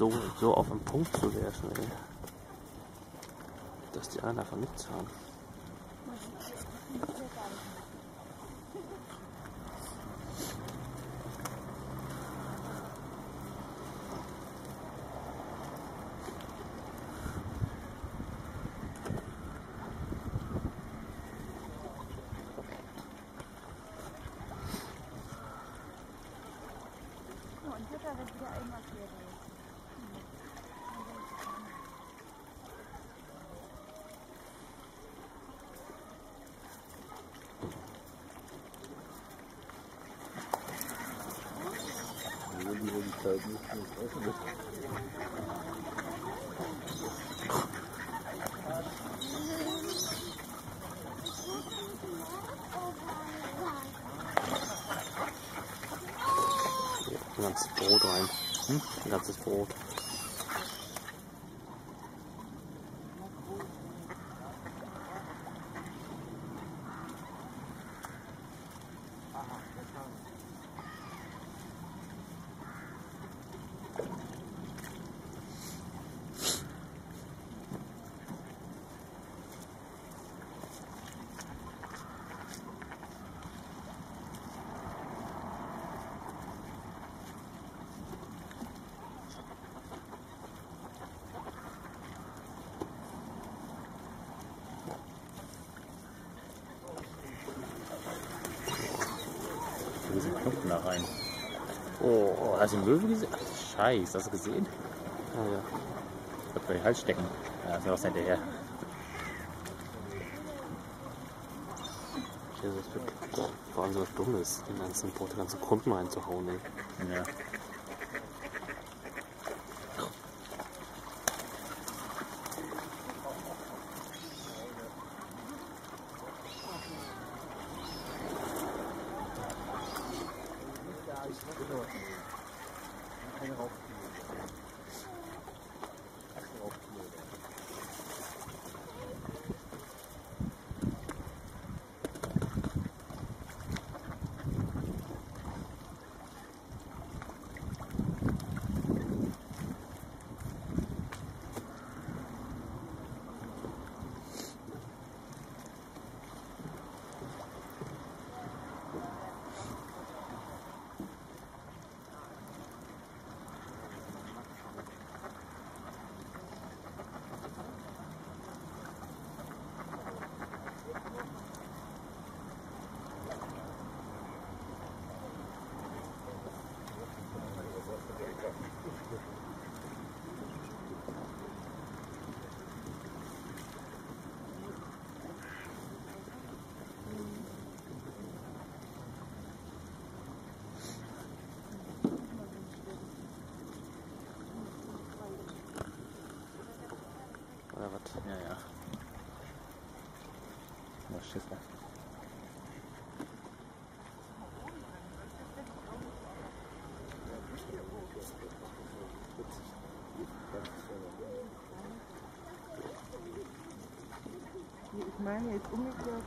So, so auf den Punkt zu werfen, ey. Dass die anderen einfach nichts haben. Hier, ein ganzes Brot rein. Hm? Ein ganzes Brot. Diesen Knochen da rein. Oh, Oh, hast du den Möwe gesehen? Ach, Scheiße, hast du gesehen? ja, ja. Wird bei den Hals stecken. Ja, ist mir was hinterher. Wirklich, vor allem so was Dummes, den ganzen Brot, ganzen Kumpen reinzuhauen, ey. Ja. Oder was? Ja, ja. Was Schiss da. Ich meine jetzt umgekehrt.